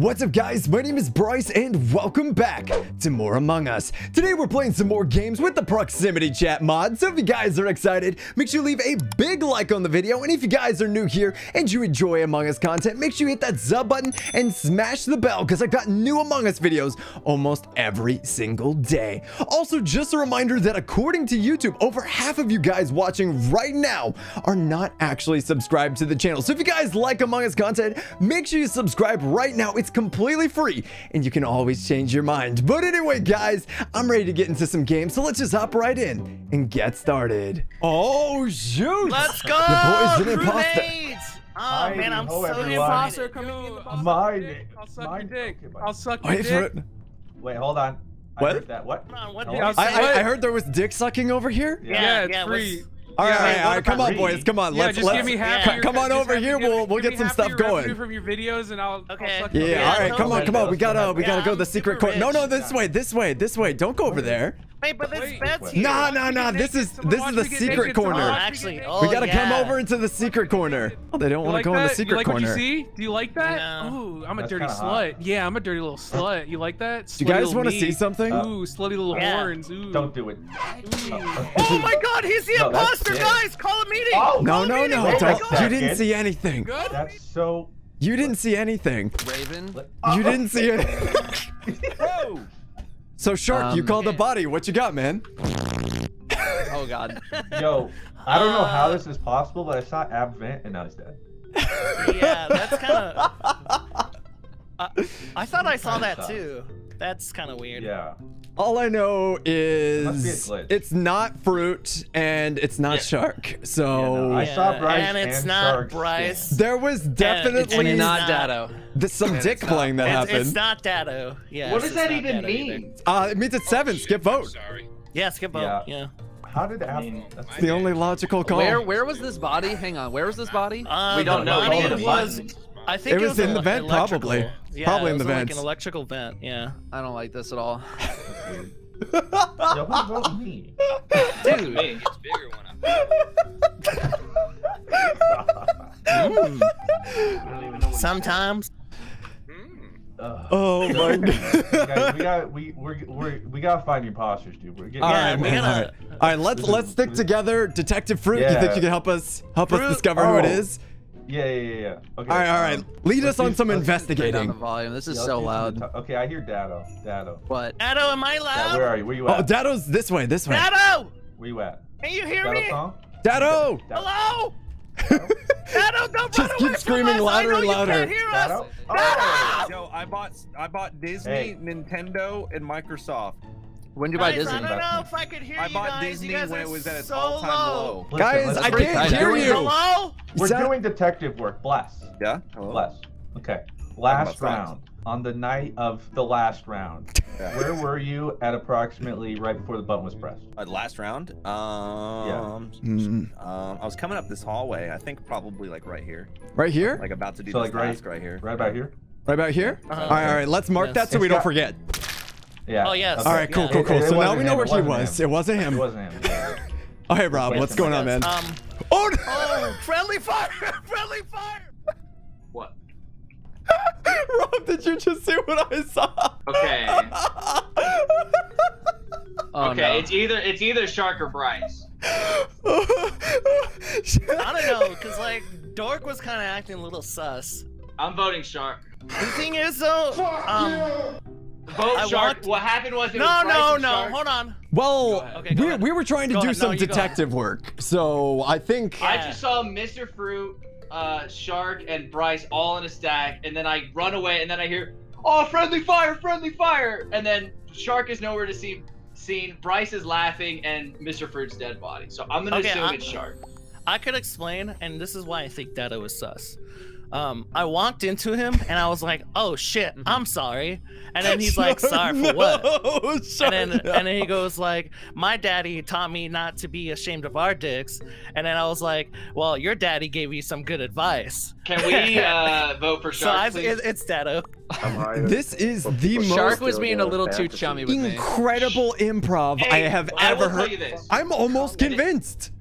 What's up guys, my name is Bryce and welcome back to more Among Us. Today we're playing some more games with the proximity chat mod, so if you guys are excited, make sure you leave a big like on the video, and if you guys are new here and you enjoy Among Us content, make sure you hit that sub button and smash the bell because I've got new Among Us videos almost every single day. Also, just a reminder that according to YouTube, over half of you guys watching right now are not actually subscribed to the channel. So if you guys like Among Us content, make sure you subscribe right now. It's completely free and you can always change your mind. But anyway, guys, I'm ready to get into some games. So let's just hop right in and get started. Oh, shoot. Let's go! Your boy's an imposter. Oh Hi, man, I'm hello, so everyone. imposter Yo, coming in the box. Mine. I'll suck Mine. your dick. Okay. I'll suck your Wait for dick. Wait, hold on. I What? heard that. What? Come on, what did I. I, I heard there was dick sucking over here. Yeah. Yeah, Yeah, it's yeah, free. What's- All right, Yeah, all right, go all to right, come on, boys, come on. Yeah, let's just let's give me half. yeah. come on over here. We'll we'll get some stuff going. from your videos, and I'll. Okay. I'll suck Yeah, yeah, all right, come on, come on. We gotta, we gotta go the secret court. No, no, this way, this way, this way. Don't go over there. Wait, but there's Wait. beds here. Nah, nah, nah. This is this is the secret corner. Oh, actually, oh, We gotta come over into the secret corner. Oh, they don't You want to like go in the secret you like corner. what you see? Do you like that? Yeah. Ooh, I'm a That's dirty slut. hot. Yeah, I'm a dirty little slut. You like that? Do you guys want to see something? Ooh, slutty little Yeah. horns. Ooh. Don't do it. Oh my god, he's the No, imposter, guys! Call a meeting! Oh, no, Call no, meeting! no. Oh Wait you didn't see anything. Good. That's so. You didn't see anything. Raven. You didn't see anything. Whoa! So, Shark, you Um, called the body. What you got, man? Oh god. Yo, I don't know how Uh, this is possible, but I saw Ab vent and now he's dead. Yeah, that's kind of. I, I thought I saw that too. That's kind of weird. Yeah. All I know Must be a is it's not fruit and it's not Yeah. shark. Yeah, So no, I saw Bryce and it's and not Shark's Bryce. skin. there was definitely it's not not- Dado. th- some and dick playing that It's, happened. it's not Dado. Yeah. What does that even Dado mean? either. Uh, it means it's seven. Skip vote. Sorry. Yeah, skip vote. Yeah. Yeah. How did Ab? mean, That's the only logical call. Where where was this body? Hang on. Where was this body? Uh, We don't the know. body We hit a was. Button. I think It it was in the vent, probably. Yeah, Probably it in the vent. like an electrical vent. Yeah. I don't like this at all. Yo, who voted me? Dude. Me. It's bigger one. Uh, I don't even know what Sometimes. Ugh. Oh my god. Guys, we got we we're, we're we gotta find the imposters, dude. We're getting. All Yeah, right, we man. All gotta- right. All right, let's let's stick together. Detective Fruit, you think you can help us help us Fruit- discover who it Oh. is? Yeah, yeah, yeah, yeah. Okay. All right, all right. um, Lead let's on do- some let's- down the volume. This is yeah, so loud. Okay, I hear Dado. Dado. What? Dado, am I Dad, loud? where are you? Where you at? Oh. Dado's this way, this way. Dado! Where you at? Can you hear Dado me? song? Dado! Dado- Hello? Dado, don't Just run keep away from screaming us. louder I know and you louder. can't hear us. Dado? Dado! Yo, I bought I bought Disney, Hey. Nintendo, and Microsoft. When did you buy Disney? I don't know if I could hear I you bought guys. Disney you guys when it was at its so all-time low. low. Listen, Guys, listen, I can't hear doing- you. Hello? We're Sound- doing detective work. Bless. Yeah. Hello. Bless. Okay. Last about socks. round. On the night of the last round, Yeah. where were you at approximately right before the button was pressed? Uh, last round. Um. Hmm. Um. I was coming up this hallway. I think probably like right here, Right here? like about to do So, this like, right- task right here. Right about here? Right about here? Uh-huh. All right, all right. Let's mark Yes. that so we don't forget. Yeah. Oh, yes. All right, cool, Yeah. cool, cool. It- it So now we know him, where it he wasn't him. It wasn't him. It wasn't him. yeah. All right, Rob, what's going on, man? Um, Oh, no! oh, friendly fire! Friendly fire! What? Rob, did you just see what I saw? Okay. Oh okay, no. it's either it's either Shark or Bryce. I don't know, cause like Dork was kind of acting a little sus. I'm voting Shark. The thing is though, um, Vote I Shark. want- What happened was it no, was no, no, Shark. hold on. Well. Okay, we, we were trying to Go do ahead. some No, you go ahead. detective work. So I think. I just saw Mr. Fruit, uh, Shark, and Bryce all in a stack, and then I run away, and then I hear, "Oh, friendly fire! Friendly fire!" And then Shark is nowhere to see seen. Bryce is laughing, and Mr. Fruit's dead body. So I'm gonna Okay, assume I- it's Shark. I could explain, and this is why I think Dado was sus. Um, I walked into him and I was like, "Oh shit, I'm sorry," and then he's like, "Sorry for what?" No, And then, and then he goes like, "My daddy taught me not to be ashamed of our dicks." And then I was like, "Well, your daddy gave you some good advice." Can we uh, vote for So Shark, I, it, it's Dado. This is the Shark most was being a little too chummy with me. incredible improv I have I ever will heard. this. I'm almost And it- convinced.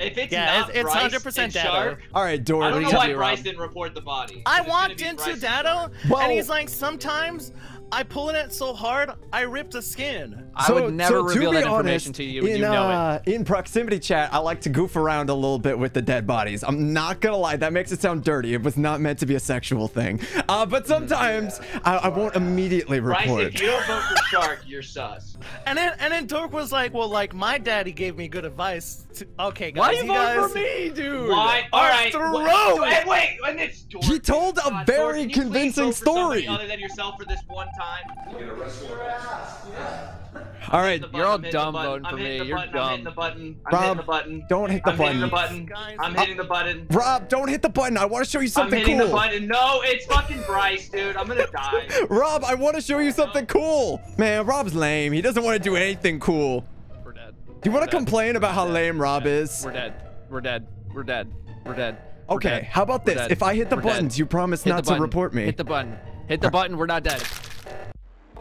If it's Yeah, not it's- it's 100% and Dado. Shark, All right, I don't know why you, Bryce Rob? didn't report the body. I walked into Bryce and Dado, and he's like, sometimes I pull it so hard, I rip the skin. I would never reveal be that information to you. In, you know it. uh, in proximity chat, I like to goof around a little bit with the dead bodies. I'm not gonna lie, that makes it sound dirty. It was not meant to be a sexual thing. Uh, but sometimes I, I won't immediately Bryce, report. if you don't vote for Shark, you're sus. And then and then Dork was like, well, like my daddy gave me good advice. To... Okay, guys, Why do you vote guys... for me, dude? Why? All right. throat. Wait, wait, wait, and it's Dork. He told a God, very Dork, can you please convincing vote for somebody story. Other than yourself for this one time. All right, The button, You're all I'm hitting the dumb button, voting I'm for me. the You're button, I'm hitting the dumb. button. I'm Rob, hitting the button. don't hit the I'm hitting the button. button. I'm uh, hitting the button. Rob, don't hit the button. I want to show you I'm something hitting cool. the button. No, it's fucking Bryce, dude. I'm gonna die. Rob, I want to show you something cool. Man, Rob's lame. He doesn't want to do anything cool. We're dead. Do you want to Dead. complain about how lame Rob is? We're dead. We're dead. We're dead. We're dead. Okay, how about this? If I hit the We're dead. buttons, you promise Hit not to report me. Hit the button. Hit the button. We're not dead.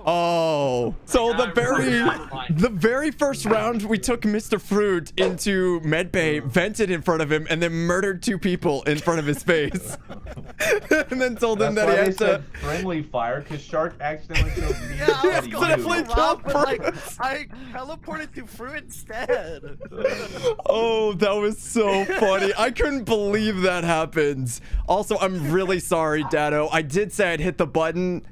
Oh, so the I'm very, the very first round, we took Mr. Fruit into medbay, vented in front of him, and then murdered two people in front of his face, and then told him That's that he why they had to. said friendly fire, because Shark accidentally killed me. Yeah, I was instead going of Definitely you. but like I teleported to fruit instead. Oh, that was so funny. I couldn't believe that happened. Also, I'm really sorry, Dado. I did say I'd hit the button.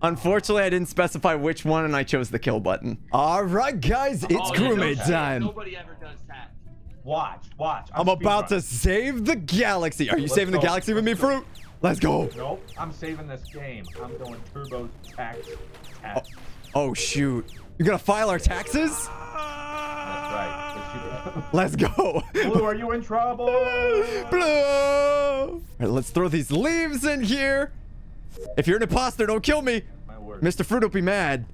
Unfortunately, I didn't specify which one, and I chose the kill button. All right, guys, it's Oh, crewmate time. Nobody ever does that. Watch, watch. I'm about to save the galaxy. Are you Let's saving the galaxy with me, Fruit? Let's go. Nope, I'm saving this game. I'm going turbo tax. Oh, tax. Oh, shoot. You're gonna file our taxes? That's right. Let's go. Blue, are you in trouble? Blue. All right, let's throw these leaves in here. If you're an imposter, don't kill me. My word. Mr. Fruit will be mad.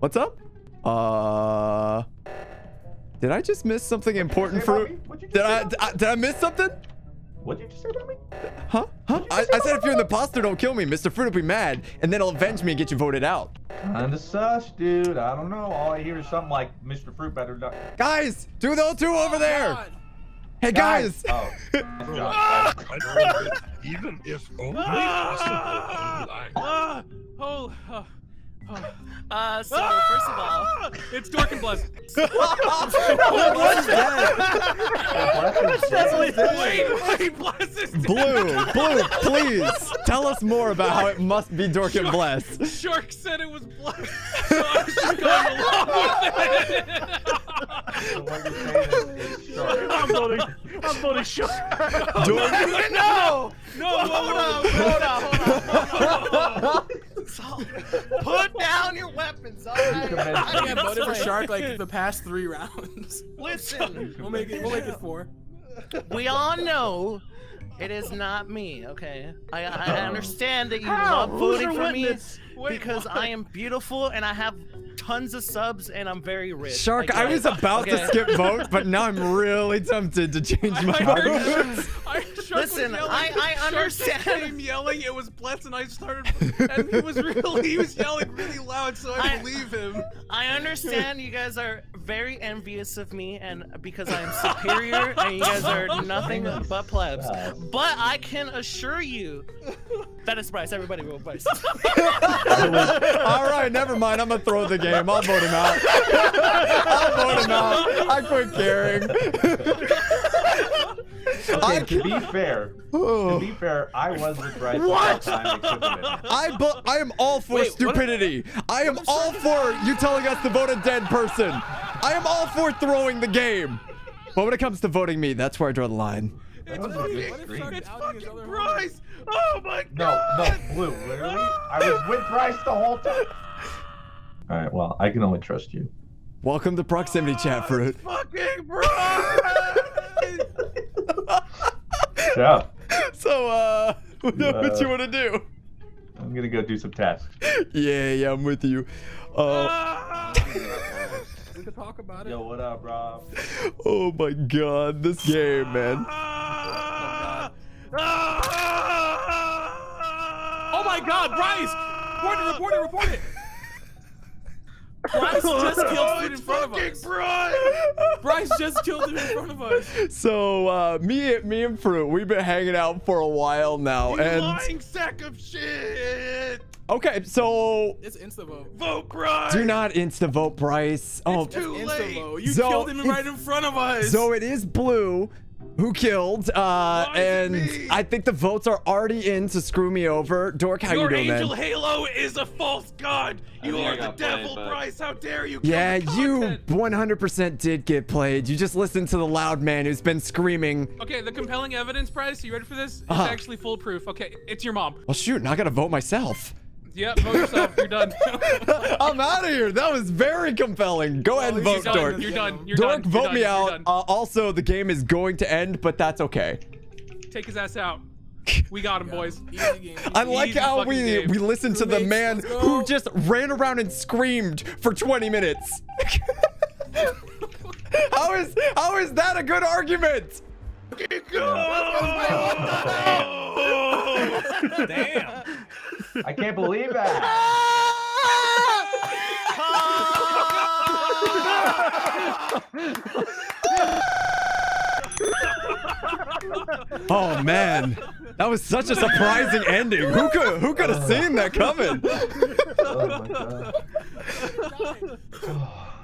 What's up? Uh, did I just miss something important, say Fruit? What'd you just Did say I, about did I did I miss something? What did you just say about me? Huh? Huh? I, I said if you're an imposter, don't kill me. Mr. Fruit will be mad, and then he'll avenge me and get you voted out. Kinda sus, dude. I don't know. All I hear is something like Mr. Fruit better not. Guys, do those two over there. Hey guys. Oh. Even if only possible online. Ah, oh, oh, oh. Uh, so first of all, it's Dork and Bless. Wait, wait, Bless is dead. Blue, Blue, please tell us more about how it must be Dork and Bless. Shark said it was Bless, so I was just going along with it. I'm voting. I'm voting Shark. Dork. no, No, hold on, hold on, hold on. So, put down your weapons, all right? I I I voted for. Shark like the past three rounds. Listen, We'll make it. We'll make it four. we all know it is not me, okay? I, I understand that you How? love voting your for me? Wait, because what? I am beautiful and I have tons of subs and I'm very rich. Shark, get I was it. about to skip vote, but now I'm really tempted to change my I heard vote. Shark, I, Shark Listen, yelling, I- I Shark understand. came yelling. It was Bless, and I started, and he was really, he was yelling really loud, so I, I- believe him. I understand you guys are very envious of me and because I am superior and you guys are nothing but plebs. But I can assure you that it's Bryce. Everybody vote Bryce. All right, never mind. I'm gonna throw the game. I'll vote him out. I'll vote him out. I quit caring. Okay, to be fair, to be fair, I was with Bryce the whole time except for this. I bu- I am all for Wait, stupidity. I am all for you telling us to vote a dead person. I am all for throwing the game. But when it comes to voting me, that's where I draw the line. That was a good scream. It's fucking other Bryce. Oh my No, god. no, Blue, literally. I was with Bryce the whole time. All right, well, I can only trust you. Welcome to proximity chat, fruit. Fucking Bryce. Yeah, So, uh, what, what Uh, you want to do? I'm gonna go do some tasks. Yeah, yeah, I'm with you. Uh, Ah. We can talk about it. Yo, what up, Rob? oh my god, this game, man. Oh my God, Bryce! Report it! Report it! Report it! Bryce just killed food in front of us. Bryce! Bryce just killed him in front of us. So uh, me, me and Fruit, we've been hanging out for a while now, You and lying sack of shit! okay, so It's insta vote. Vote Bryce! do not insta vote Bryce. Oh, too Insta late. You So killed him right in front of us. so it is Blue who killed, uh, Why and me? I think the votes are already in to screw me over. Dork, how Your you doing, angel man? Halo is a false god! You think I are the got played, devil, but- Bryce! How dare you Yeah, the you 100% did get played. You just listened to the loud man who's been screaming. Okay, the compelling evidence, Bryce, you ready for this? It's Uh-huh. actually foolproof. Okay, it's your mom. Well, shoot, now I gotta vote myself. Yep, vote yourself. You're done. I'm out of here. That was very compelling. Go ahead and he's vote, done. Dork. You're done. You're Dork, done. You're vote done. me out. Uh, also, the game is going to end, but that's okay. Take his ass out. We got him, boys. Easy game. I like Easy how we game. we listened to the man who just ran around and screamed for 20 minutes. how is how is that a good argument? Damn. I can't believe that. Oh man, that was such a surprising ending. Who could who could have seen that coming? Oh my god.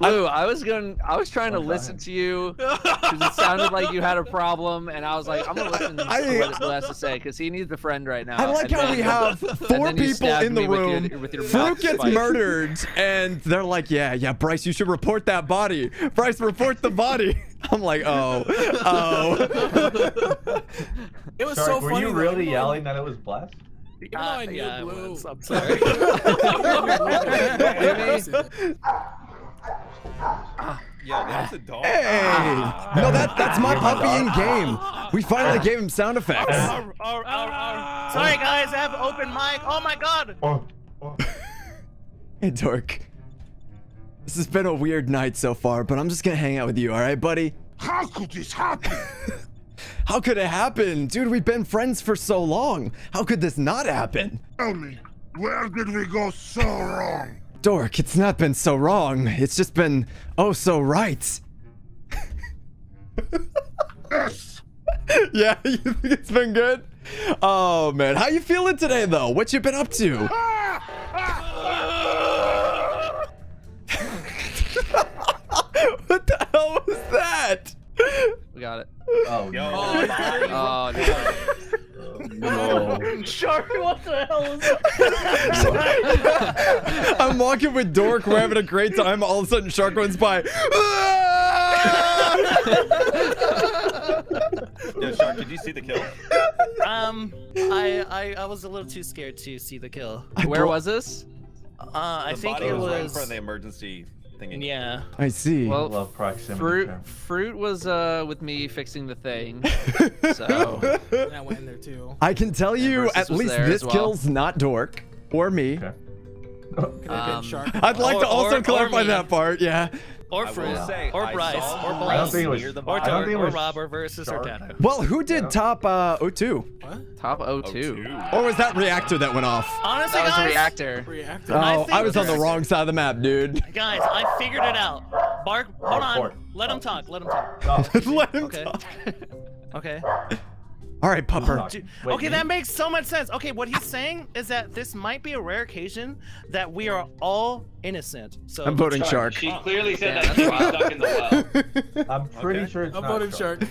Blue, I was going. I was trying to listen to you because it sounded like you had a problem, and I was like, I'm gonna listen to I- what Blue has to say because he needs a friend right now. I like And how then- we have four people in the me with your- room. with your Fruit mouth gets spike. murdered, and they're like, "Yeah, yeah, Bryce, you should report that body. Bryce, report the body." I'm like, "Oh, oh." It was Sorry, so were funny. Were you really though- yelling that it was blessed? Even though Uh, I knew yeah, I Blue. was. I'm sorry. Ah, yo, that's a dog. Hey, ah. no, that that's my puppy in game. We finally gave him sound effects. Arr, arr, arr, arr. Sorry, guys, I have open mic. Oh my god. Oh, oh. Hey, Dork. This has been a weird night so far, but I'm just gonna hang out with you, all right, buddy? How could this happen? How could it happen, dude? We've been friends for so long. How could this not happen? Tell me, where did we go so wrong? Dork, it's not been so wrong. It's just been oh so right. Yeah, you think it's been good? Oh man, how you feeling today though? What you been up to? what the hell was that? We got it. Oh, Yo, no. the. Oh, no. No. Shark, what the hell is I'm walking with Dork, we're having a great time. All of a sudden, Shark runs by. Yo, Shark, did you see the kill? Um, I, I I was a little too scared to see the kill. Where was this? Uh, I The think body it was right in front of the emergency thing. Yeah. I see. Well, Love proximity. Fruit term. fruit was uh with me fixing the thing. So And I went in there too. I can tell you, Versus at least this well. kill's not Dork or me. Okay. Could have Um, been Shark. I'd like to also or- or clarify me. that part. Yeah. Or I say, Or Bryce. saw Or him I don't Blaze. think it was. the Or body. I don't think it Or was Robber versus Shark. Ortano. Well, who did Yeah. top uh, O2? What? top Oh, 02. two. Or was that reactor that went off? Honestly, That was a guys, reactor. Reactor. Oh, I I, was on the wrong side of the map, dude. guys, I figured it out. Bark, hold on. Let him talk. Let him talk. Let him Okay. talk. Okay. All right, pupper. Talk. Dude, Wait, okay, me? that makes so much sense. Okay, what he's saying is that this might be a rare occasion that we are all innocent. So I'm voting Shark. She clearly said Yeah, that that's Jimmy's wild. stuck in the well. I'm pretty Okay. sure it's I'm not voting Shark.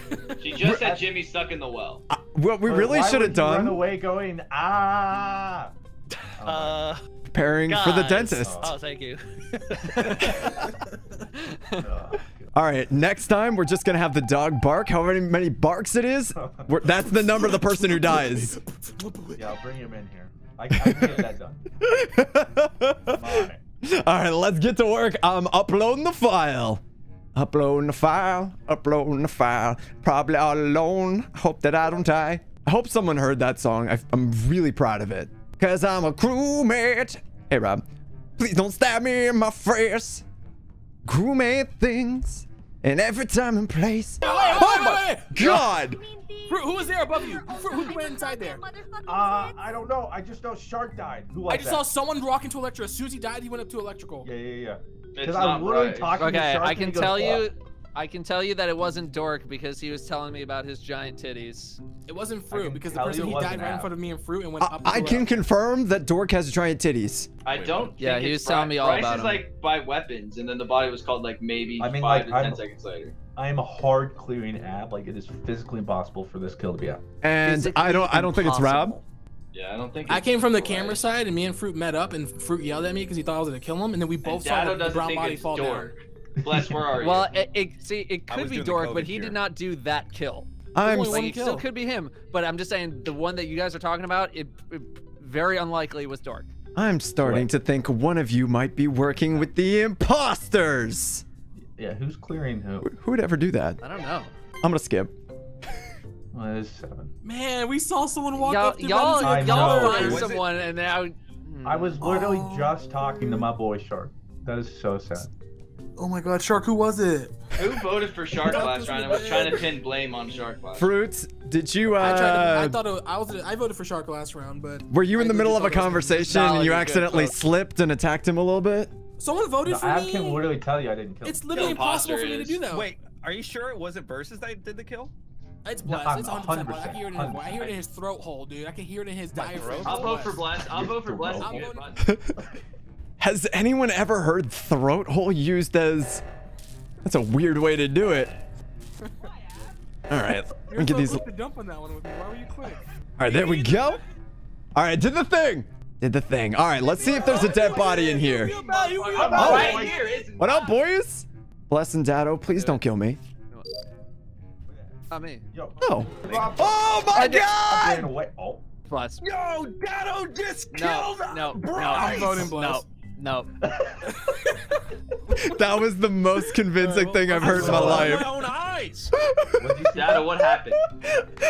She just said Jimmy's stuck in the well. What we But really should have done. you Run done, away going ah. Oh uh preparing for the dentist. Oh, thank you. All right, next time we're just gonna have the dog bark. However many barks it is, we're, that's the number of the person who dies. Yeah, I'll bring him in here. I, I can get that done. I'm on it. All right, let's get to work. I'm uploading the file. Uploading the file. Uploading the file. Probably all alone. Hope that I don't die. I hope someone heard that song. I, I'm really proud of it. Cause I'm a crewmate. Hey, Rob. Please don't stab me in my face. Crewmate things. And every time and place. wait, oh wait, my wait, god! Fruit, who was there above you? Fruit, who went inside there? Uh, I don't know. I just know Shark died. Who was I just that? saw someone walk into electrical. As soon as he died, he went up to electrical. Yeah, yeah, yeah. Because I'm literally Bryce. talking to Okay, I can tell "Oh." you, I can tell you that it wasn't Dork because he was telling me about his giant titties. It wasn't fruit because the person he died wasn't right in front of me and fruit and went I, up. I to can confirm that Dork has giant titties. I don't. Yeah, he it's was telling me all Bryce about is him. like by weapons, and then the body was called like maybe I mean, five like, to 10 I'm- seconds later. I am a hard clearing ab. Like it is physically impossible for this kill to be out. And I don't I don't think it's Rob. Yeah, I don't think. I came from the Bryce. camera side, and me and Fruit met up, and Fruit yelled at me because he thought I was gonna kill him, and then we And both saw Dado the, the brown body it's fall down. Dork. Bless, where are you? Well, it, it see, it could be doing Dork, but he cure. did not do that kill. I'm Like, one it still could be him, but I'm just saying the one that you guys are talking about, it, it very unlikely was Dork. I'm starting to think one of you might be working with the imposters. Yeah, who's clearing who? Who would ever do that? I don't know. I'm gonna skip. Well, it is seven. Man, we saw someone walk Y'all, up to y'all, I y'all know. find Was it- someone, and now. I was literally Oh. just talking to my boy Shark. That is so sad. Oh my God, Shark, who was it? Who voted for Shark last round I was trying to pin blame on Shark last? Fruits, did you I tried to. I uh thought it, I was. I voted for Shark last round, but were you in I the middle of a thought it was gonna be- conversation and you accidentally vote. slipped and attacked him a little bit? Someone voted No, for Ab me. I can literally tell you I didn't kill him. It's literally imposter impossible for me to do that. Wait, are you sure it wasn't Versus that did the kill? It's No, blessed. I'm it's 100. percent I can hear it in his. 100%. I hear it in his throat hole, dude. I can hear it in his diaphragm. I'll vote for Bless. I'll vote for Bless. I'm Good voting- button. Has anyone ever heard throat hole used as That's a weird way to do it. All right, let me get these. quick on that one with me. Why were you quick? All right, there we go. All right, did the thing. Did the thing. All right, let's see if there's a dead body in here. Oh. right here. Isn't What up, boys? Bless and Dado, please don't kill me. Not me. Yo, Oh. Oh my god! away. Oh, Plus. Yo, Dado just No, killed no, no. Bryce. I'm voting Bless. No, no. That was the most convincing thing I've heard in my I saw it life. my own eyes. what'd you say? Dado, what happened?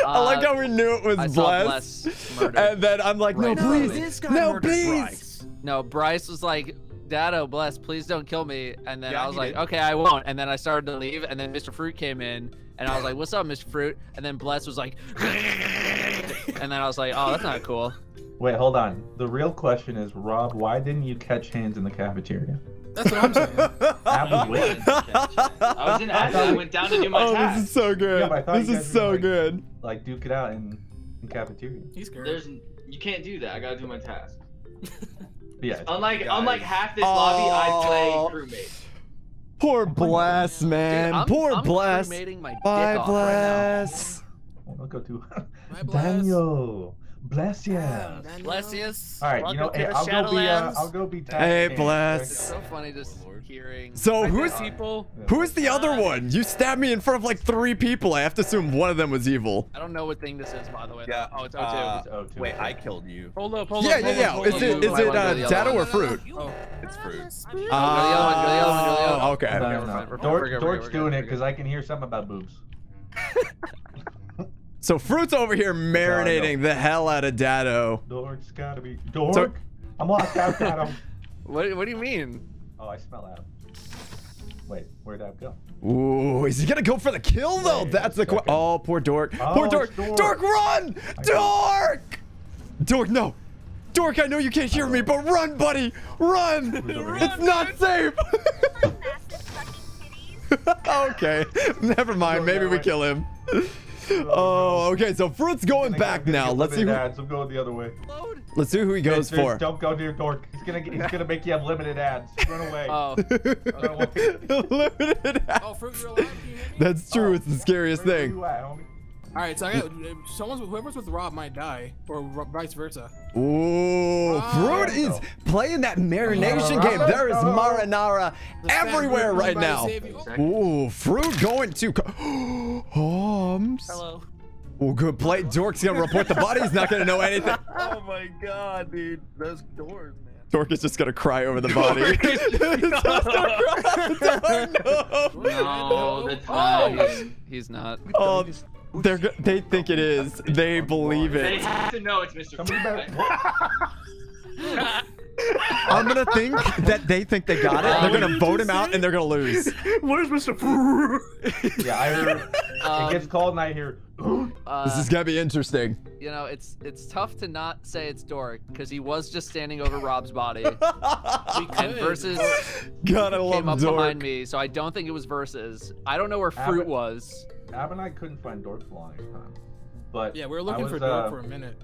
I like Uh, how we knew it was I saw Bless. Bless murdered. And then I'm like, no, please. This guy No, please. Bryce. No, Bryce was like, Dado, bless, please don't kill me. And then Yeah, I was like, did. okay, I won't. And then I started to leave, and then Mr. Fruit came in, and I was like, what's up, Mr. Fruit? And then Bless was like, and then I was like, oh, that's not cool. Wait, hold on. The real question is, Rob, why didn't you catch hands in the cafeteria? That's what I'm saying. Ab was waiting. I was in admin. I went down to do my oh, task. this is so good. Yeah, but I thought this is so like- good. Like duke it out in, in cafeteria. He's scared. There's, you can't do that. I gotta do my task. Yeah. Unlike, Guys. unlike half this lobby, I play Oh. crewmate. Poor Bless, man. Dude, I'm, Poor I'm Bless. cremating my dick Bye, off right now. Bless. Oh, don't go too. My bless. Daniel, bless you. Damn, All Bless you. right, you know, hey, I'll go be. Uh, Shadowlands. I'll go be. Hey, bless. It's so funny just hearing. So who's people? who's the other one? You stabbed me in front of like three people. I have to assume one of them was evil. I don't know what thing this is, by the way. Yeah. Oh, it's O2. uh, It's O2. Wait, I killed you. Hold up, hold Yeah, up. yeah, hold yeah. up, Is up, it hold is up. it Might wanna uh, go the other Dado one. or Fruit? Oh. It's fruit. Oh, okay. No, we're no, fine, no. we're fine, Dork, we're good, we're Dork's doing it because I can hear something about boobs. So Fruit's over here marinating the hell out of Dado. Dork's gotta be. Dork. I'm locked out, Adam. What, what do you mean? Oh, I smell Adam. Wait, where'd Adam go? Ooh, is he gonna go for the kill though? Wait That's the question. Oh, poor Dork. Oh, poor Dork. Dork. Dork, run! I Dork! Dork, no. Dork, I know you can't hear me, oh. but run, buddy! Run! over it's not safe! okay, never mind. Maybe we kill him. Oh, okay. So Fruit's going Gonna back get now. Let's see. Who, ads. I'm going the other way. Load? let's see who he goes Vince, for. Don't go near Dork. He's gonna get, he's gonna make you have limited ads. Run away. Oh. Run away. Limited ads. Oh, fruit, you're alive. Can you hear me? That's true. Oh. It's the scariest Where thing. You at, homie? All right, so I got someone's whoever's with Rob might die, or vice versa. Ooh, Ah. Fruit is playing that marination game. There is marinara everywhere right now. Ooh, Fruit going to. Homes. Hello. Oh, good play. Dork's gonna report the body. He's not gonna know anything. Oh my god, dude. Those doors, man. Dork is just gonna cry over the body. He's just gonna cry. Dork, no. No, that's Oh, not. he's, he's not. Oh, they're go- they think it is. They believe They it. have to know it's Mr. Fruit. I'm gonna think that they think they got it. They're gonna vote him out and they're gonna lose. Where's Mr. Fruit? Yeah, I heard. Um, it gets cold and I hear. uh, This is gonna be interesting. you know, it's it's tough to not say it's Dork because he was just standing over Rob's body. And versus God, I came love up Dork. behind me, so I don't think it was versus. I don't know where Fruit Abbott- was. Ab and I couldn't find Dork for the longest time. But Yeah, we were looking was, for Dork uh, for a minute.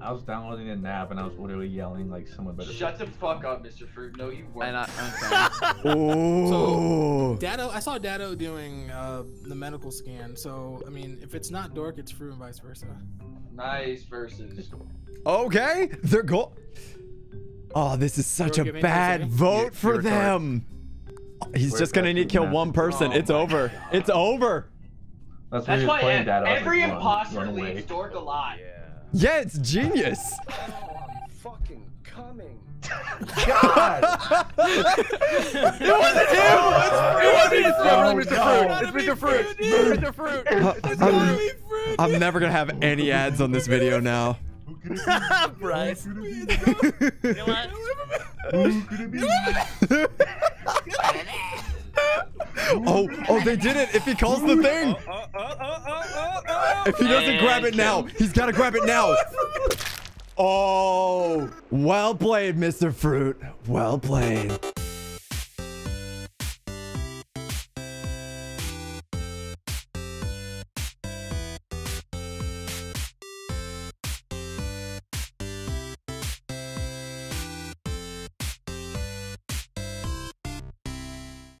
I was downloading a nap and I was literally yelling like someone better. Shut the fuck up, Mr. Fruit. No, you weren't. And I, okay. Oh. Dado, I saw Dado doing uh, the medical scan. So I mean, if it's not Dork, it's Fruit and vice versa. Nice versus. Okay, they're go. Oh, this is such Dork, a you have anything to bad say? vote You're- for you're them. He's Where's just gonna need to kill one person. Oh it's my over. God. It's over. That's, That's when he was why playing ev- Dad. I was every like, run, imposter run away. leaves Dork alive. Yeah, it's genius. Oh, I'm fucking coming. God! it wasn't him. Oh, it wasn't it's Oh, Mr. no. Fruit. It's Mr. Fruit. It's Mr. Fruit. I'm, I'm never gonna have any ads on this video now. Bryce. Who You could it know what? Oh, oh, they did it. If he calls the thing, Uh, uh, uh, if he doesn't grab it now, he's gotta grab it now. Oh, well played, Mr. Fruit. Well played.